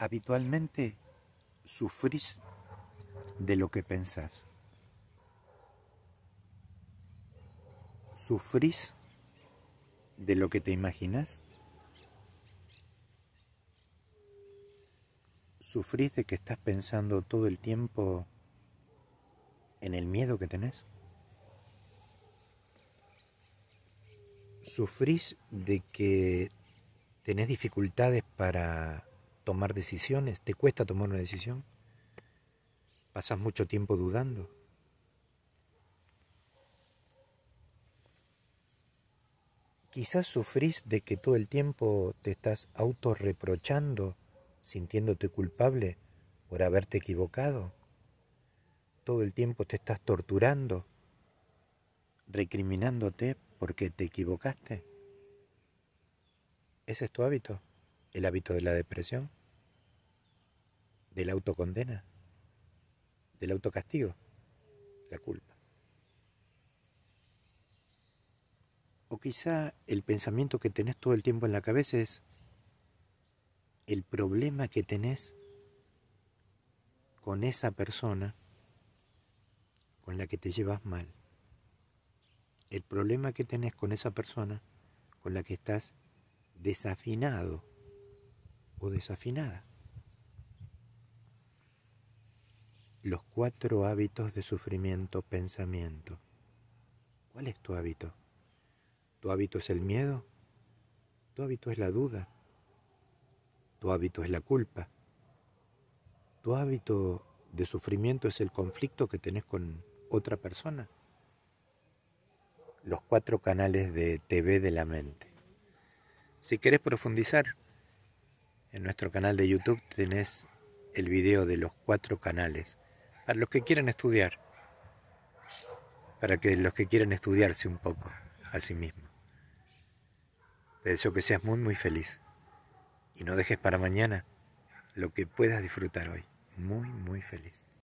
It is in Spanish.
Habitualmente sufrís de lo que pensás. ¿Sufrís de lo que te imaginas? ¿Sufrís de que estás pensando todo el tiempo en el miedo que tenés? ¿Sufrís de que tenés dificultades para tomar decisiones? ¿Te cuesta tomar una decisión? ¿Pasas mucho tiempo dudando? Quizás sufrís de que todo el tiempo te estás autorreprochando, sintiéndote culpable por haberte equivocado. Todo el tiempo te estás torturando, recriminándote porque te equivocaste. ¿Ese es tu hábito? ¿El hábito de la depresión? ¿De la autocondena? ¿Del autocastigo? La culpa. O quizá el pensamiento que tenés todo el tiempo en la cabeza es el problema que tenés con esa persona con la que te llevas mal. El problema que tenés con esa persona con la que estás desafinado o desafinada. Los cuatro hábitos de sufrimiento pensamiento. ¿Cuál es tu hábito? ¿Tu hábito es el miedo? ¿Tu hábito es la duda? ¿Tu hábito es la culpa? ¿Tu hábito de sufrimiento es el conflicto que tenés con otra persona? Los cuatro canales de TV de la mente. Si querés profundizar, en nuestro canal de YouTube tenés el video de los cuatro canales los que quieran estudiar, para que los que quieran estudiarse un poco a sí mismos. Te deseo que seas muy, muy feliz. Y no dejes para mañana lo que puedas disfrutar hoy. Muy, muy feliz.